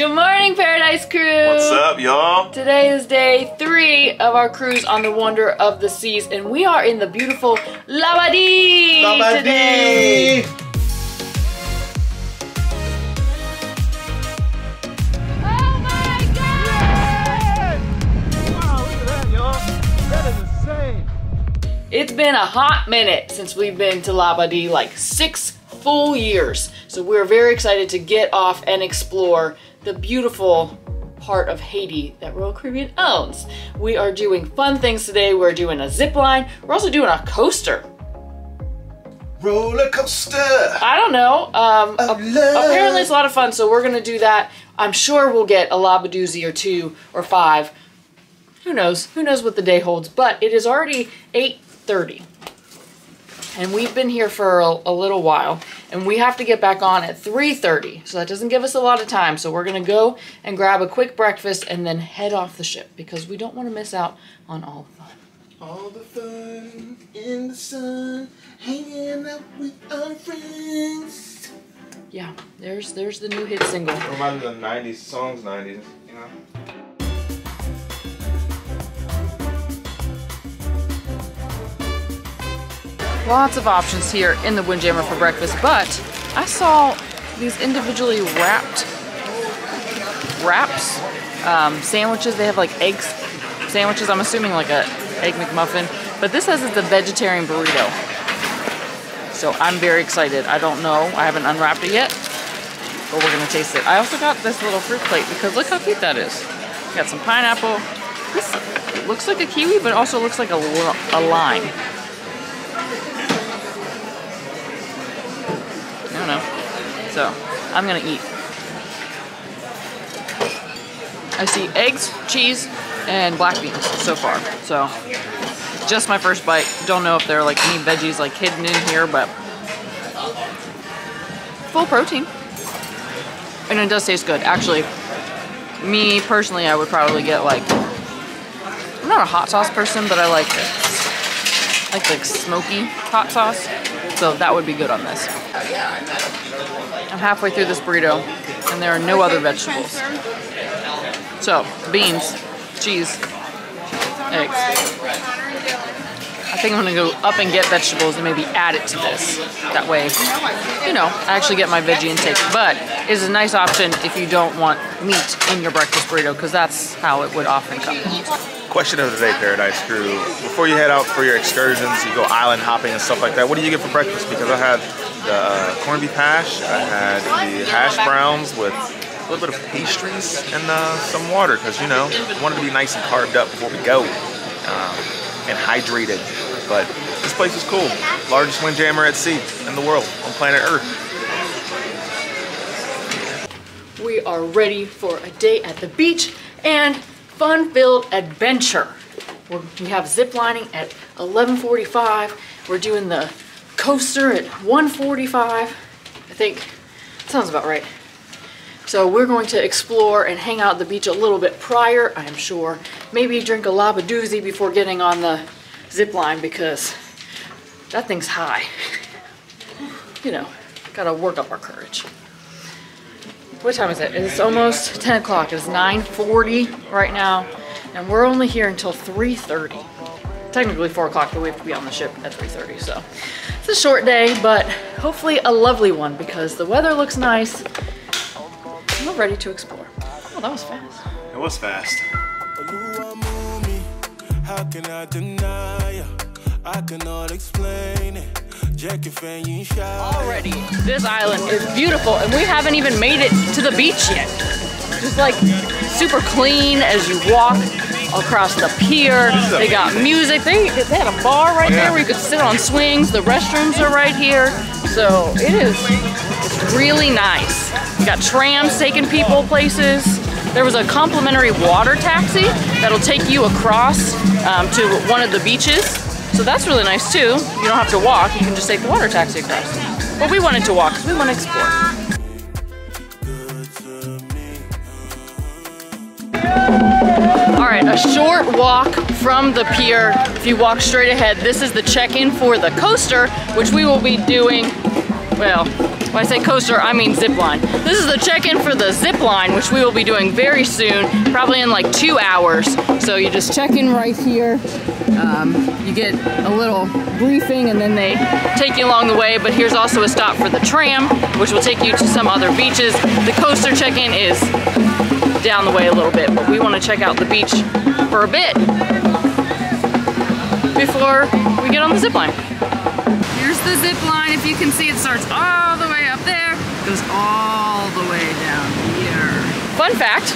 Good morning, Paradise Crew. What's up, y'all? Today is day three of our cruise on the Wonder of the Seas, and we are in the beautiful Labadee, Labadee. today. Oh my God! Wow, look at that, y'all. That is insane. It's been a hot minute since we've been to Labadee, like six full years. So we're very excited to get off and explore the beautiful part of Haiti that Royal Caribbean owns. We are doing fun things today. We're doing a zip line. We're also doing a coaster. Roller coaster. I don't know. Um, apparently it's a lot of fun, so we're gonna do that. I'm sure we'll get a labadoozy or two or five. Who knows? Who knows what the day holds? But it is already 8:30, and we've been here for a, a little while, and we have to get back on at 3:30. So that doesn't give us a lot of time. So we're gonna go and grab a quick breakfast and then head off the ship because we don't want to miss out on all the fun. All the fun in the sun, hanging out with our friends. Yeah, there's there's the new hit single. Reminds me of the 90s songs, 90s, you know? Lots of options here in the Windjammer for breakfast, but I saw these individually wrapped wraps, um, sandwiches. They have like eggs sandwiches. I'm assuming like a egg McMuffin, but this says it's a vegetarian burrito. So I'm very excited. I don't know. I haven't unwrapped it yet, but we're gonna taste it. I also got this little fruit plate because look how cute that is. Got some pineapple. This looks like a kiwi, but also looks like a, a lime. I don't know. So, I'm gonna eat. I see eggs, cheese, and black beans so far. So, just my first bite. Don't know if there are like any veggies like hidden in here, but full protein. And it does taste good. Actually, me personally, I would probably get like, I'm not a hot sauce person, but I like it. like like smoky hot sauce. So that would be good on this. I'm halfway through this burrito and there are no other vegetables. So, beans, cheese, eggs. I think I'm gonna go up and get vegetables and maybe add it to this. That way, you know, I actually get my veggie intake. But it's a nice option if you don't want meat in your breakfast burrito because that's how it would often come. Question of the day, Paradise Crew. Before you head out for your excursions, you go island hopping and stuff like that, what do you get for breakfast? Because I had the uh, corned beef hash, I had the hash browns with a little bit of pastries and uh, some water because, you know, I wanted to be nice and carved up before we go um, and hydrated. But this place is cool. Largest windjammer at sea in the world on planet Earth. We are ready for a day at the beach and fun-filled adventure. We're, we have zip lining at 11:45. We're doing the coaster at 1:45. I think sounds about right. So we're going to explore and hang out at the beach a little bit prior, I am sure. Maybe drink a labadoozy before getting on the zip line because that thing's high. You know, gotta work up our courage. What time is it? It's almost 10 o'clock. It's 9.40 right now, and we're only here until 3.30. Technically 4 o'clock, but we have to be on the ship at 3.30, so it's a short day, but hopefully a lovely one because the weather looks nice. We're ready to explore. Oh, that was fast. It was fast. How can I deny ya? I cannot explain it. Jackie fan, you shy. Already, this island is beautiful, and we haven't even made it to the beach yet. Just like super clean as you walk across the pier. They got music. They, they had a bar right there where you could sit on swings. The restrooms are right here. So it is it's really nice. You got trams taking people places. There was a complimentary water taxi that'll take you across um, to one of the beaches. So that's really nice too. You don't have to walk, you can just take the water taxi across. But we wanted to walk we want to explore. All right, a short walk from the pier. If you walk straight ahead, this is the check-in for the coaster, which we will be doing, well, When I say coaster, I mean zip line. This is the check-in for the zip line, which we will be doing very soon, probably in like two hours. So you just check in right here. Um, you get a little briefing and then they take you along the way, but here's also a stop for the tram, which will take you to some other beaches. The coaster check-in is down the way a little bit, but we want to check out the beach for a bit before we get on the zip line. Here's the zip line. If you can see, it starts all the way up there, goes all the way down here. Fun fact,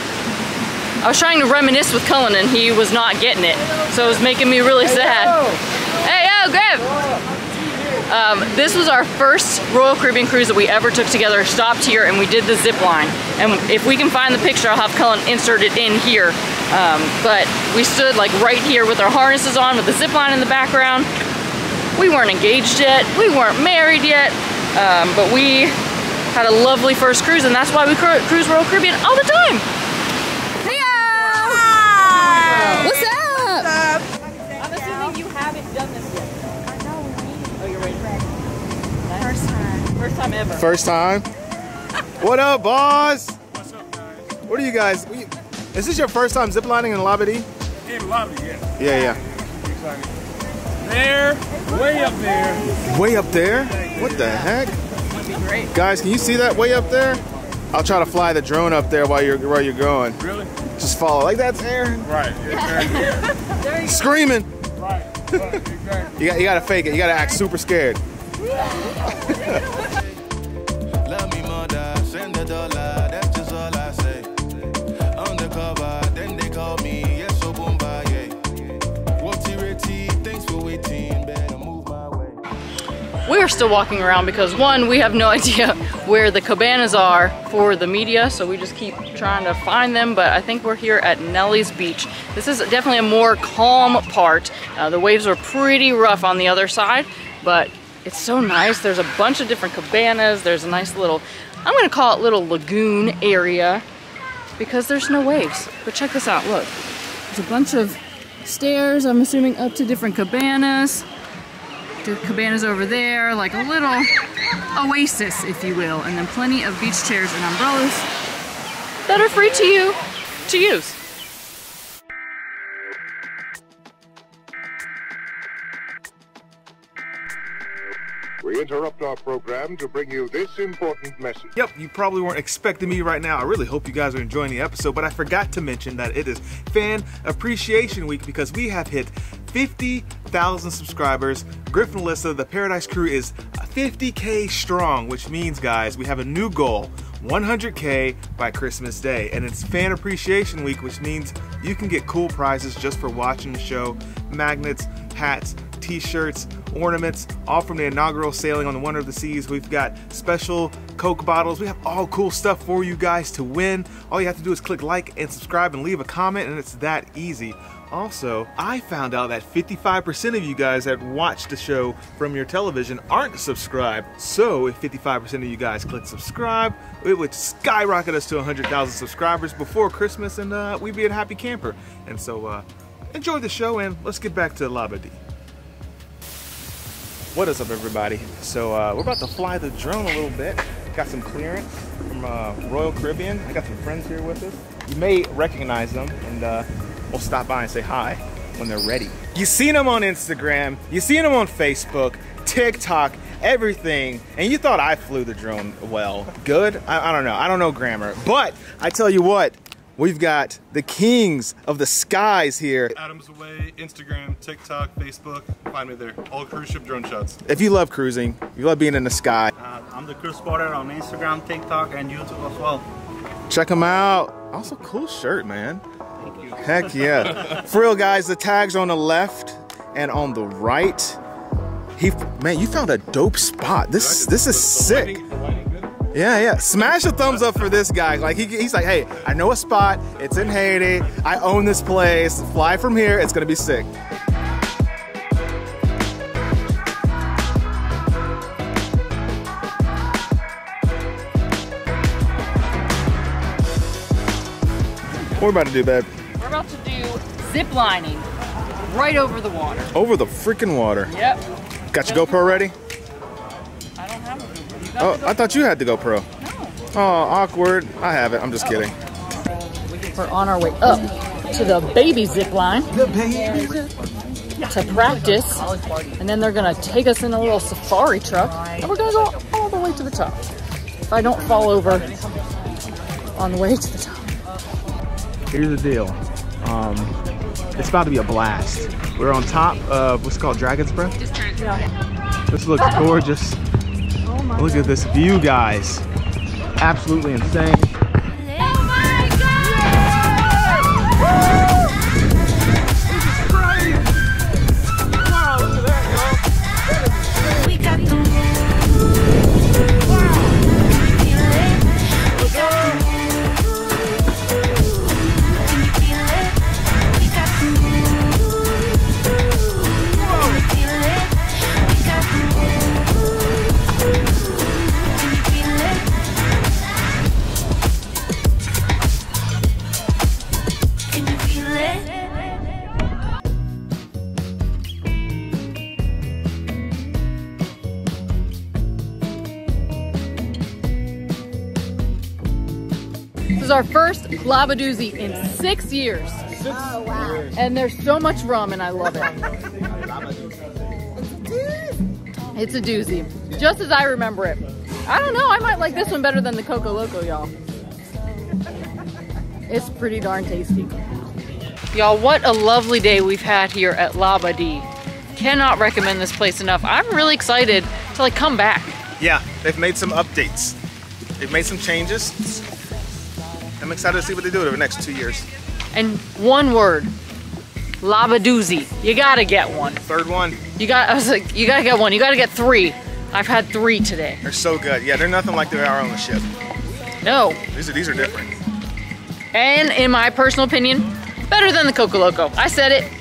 I was trying to reminisce with Cullen and he was not getting it, so it was making me really sad. Hey, yo, Griff! Um, this was our first Royal Caribbean cruise that we ever took together, stopped here, and we did the zip line. And if we can find the picture, I'll have Cullen insert it in here. Um, but we stood like right here with our harnesses on, with the zip line in the background. We weren't engaged yet, we weren't married yet, um, but we had a lovely first cruise, and that's why we cru cruise Royal Caribbean all the time. Hey, What's up? I'm assuming you haven't done this yet. Oh, you're ready. First time. First time ever. First time. what up, boss? What's up, guys? What are you guys? we- Is this your first time ziplining in Labadee? In lobby, yeah. Yeah, yeah. Excited. There, way up there. Way up there? What the heck? That'd be great. Guys, can you see that way up there? I'll try to fly the drone up there while you're while you're going. Really? Just follow. Like that's Aaron. Right. Exactly. Screaming. right. Right. Exactly. You got you gotta fake it. You gotta act super scared. We are still walking around because one, we have no idea where the cabanas are for the media, so we just keep trying to find them, but I think we're here at Nellie's Beach. This is definitely a more calm part. Uh, the waves are pretty rough on the other side, but it's so nice. There's a bunch of different cabanas. There's a nice little, I'm gonna call it little lagoon area because there's no waves. But check this out, look. There's a bunch of stairs, I'm assuming up to different cabanas. The cabanas over there, like a little oasis, if you will, and then plenty of beach chairs and umbrellas that are free to you to use. We interrupt our program to bring you this important message. Yep, you probably weren't expecting me right now. I really hope you guys are enjoying the episode, but I forgot to mention that it is Fan Appreciation Week because we have hit 50,000 subscribers. Griff and Alyssa, the Paradise Crew is 50k strong, which means, guys, we have a new goal. 100k by Christmas Day, and it's Fan Appreciation Week, which means you can get cool prizes just for watching the show magnets, hats, t-shirts, ornaments, all from the inaugural sailing on the Wonder of the Seas. We've got special Coke bottles. We have all cool stuff for you guys to win. All you have to do is click like and subscribe and leave a comment, and it's that easy. Also, I found out that 55% of you guys that watch the show from your television aren't subscribed. So, if 55% of you guys click subscribe, it would skyrocket us to 100,000 subscribers before Christmas, and uh, we'd be a happy camper. And so, uh, enjoy the show, and let's get back to Labadee. What is up, everybody? So uh, we're about to fly the drone a little bit. Got some clearance from uh, Royal Caribbean. I got some friends here with us. You may recognize them, and uh, we'll stop by and say hi when they're ready. You seen them on Instagram. You seen them on Facebook, TikTok, everything, and you thought I flew the drone well. Good? I, I don't know. I don't know grammar, but I tell you what. We've got the kings of the skies here. Adams Away, Instagram, TikTok, Facebook. Find me there. All cruise ship drone shots. If you love cruising, you love being in the sky, Uh, I'm the cruise spotter on Instagram, TikTok, and YouTube as well. check them out. Also, cool shirt, man. Thank you. Heck yeah. For real, guys, the tags are on the left and on the right. He, man, you found a dope spot. This, this is sick. Yeah, yeah. Smash a thumbs up for this guy. Like he, he's like, hey, I know a spot. It's in Haiti. I own this place. Fly from here. It's gonna be sick. What we about to do, babe? We're about to do zip lining right over the water. Over the freaking water. Yep. Got your GoPro ready? Oh, I thought you had to go pro. Oh, awkward. I have it. I'm just kidding. We're on our way up to the baby zip line to practice, and then they're gonna take us in a little safari truck, and we're gonna go all the way to the top. If I don't fall over on the way to the top. Here's the deal. Um, it's about to be a blast. We're on top of what's called Dragon's Breath. This looks gorgeous. Look at this view, guys. Absolutely insane. Is our first Labadoozy in six years. Oh, wow. And there's so much rum and I love it. It's a doozy. Just as I remember it. I don't know, I might like this one better than the Coco Loco, y'all. It's pretty darn tasty. Y'all, what a lovely day we've had here at Labadee. Cannot recommend this place enough. I'm really excited to like come back. Yeah, they've made some updates. They've made some changes. I'm excited to see what they do over the next two years. And one word, Labadoozy. You gotta get one. Third one, You got. I was like, you gotta get one. You gotta get three. I've had three today. they're so good. Yeah, they're nothing like they are on the ship. No. These are these are different. And in my personal opinion, better than the Coco Loco. I said it.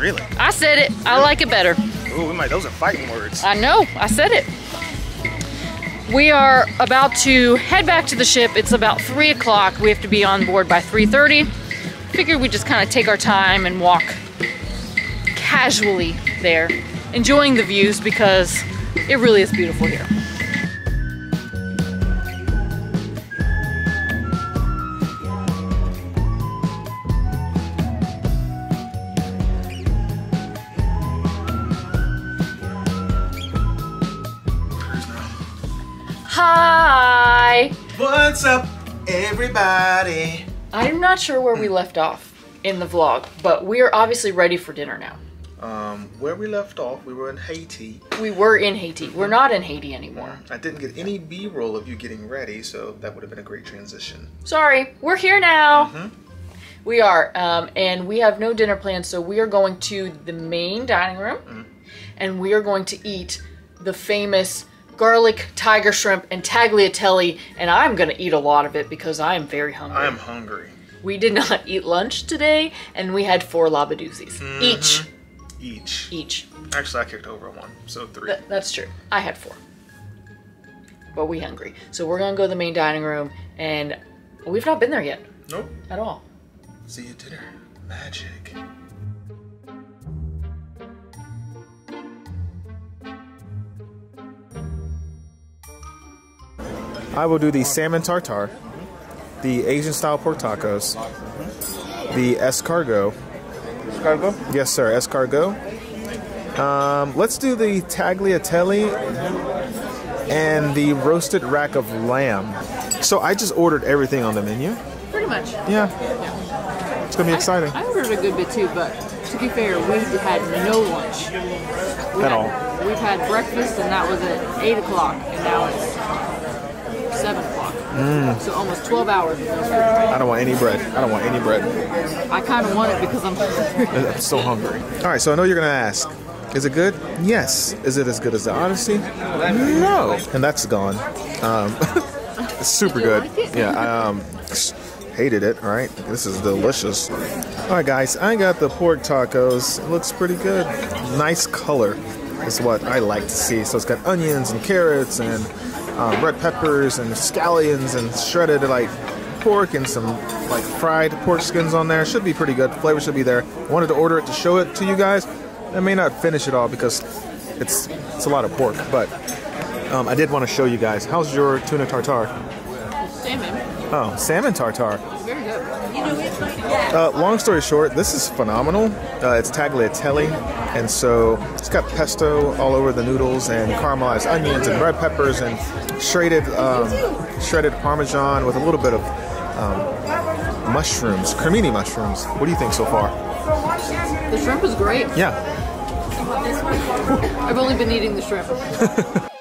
Really? I said it. I like it better. Ooh, we might. Those are fighting words. I know. I said it. We are about to head back to the ship. It's about three o'clock. We have to be on board by 3:30. Figured we'd just kind of take our time and walk casually there, enjoying the views because it really is beautiful here. What's up, everybody? I'm not sure where we left off in the vlog, but we are obviously ready for dinner now. Um, where we left off, we were in Haiti. We were in Haiti. We're not in Haiti anymore. I didn't get any B-roll of you getting ready, so that would have been a great transition. Sorry, we're here now. We are, um, and we have no dinner plans, so we are going to the main dining room, and we are going to eat the famous garlic tiger shrimp and tagliatelle, and I'm gonna eat a lot of it because I am very hungry. I am hungry. We did not eat lunch today, and we had four labadoozies mm-hmm. each. Each. Each. Actually, I kicked over one, so three. Th- that's true. I had four. But we hungry. So we're gonna go to the main dining room and we've not been there yet nope. at all. See you at dinner. Magic. I will do the salmon tartare, the Asian style pork tacos, the escargot. Escargot? Yes, sir, escargot. Um, let's do the tagliatelle and the roasted rack of lamb. So I just ordered everything on the menu. Pretty much. Yeah. It's gonna be exciting. I ordered a good bit too, but to be fair, we had no lunch. We At had- all. We've had breakfast and that was at 8 o'clock, and now it's 7 o'clock. Mm. So almost 12 hours of no food. I don't want any bread. I don't want any bread. I kind of want it because I'm hungry. I'm so hungry. All right, so I know you're gonna ask, is it good? Yes. Is it as good as the Odyssey? No. And that's gone. Um, it's super good. like it? Yeah, I um, hated it. Right. This is delicious. All right, guys, I got the pork tacos. It looks pretty good. Nice color is what I like to see. So it's got onions and carrots and um, red peppers and scallions and shredded like pork and some like fried pork skins on there. Should be pretty good. Flavor should be there. Wanted to order it to show it to you guys. I may not finish it all because it's it's a lot of pork, but Um, I did want to show you guys. How's your tuna tartare? Salmon. Oh, salmon tartare. Very good. Uh, long story short, this is phenomenal. Uh, it's tagliatelle, and so it's got pesto all over the noodles and caramelized onions and red peppers and shredded um, shredded parmesan with a little bit of um, mushrooms, cremini mushrooms. What do you think so far? The shrimp is great. Yeah. I've only been eating the shrimp.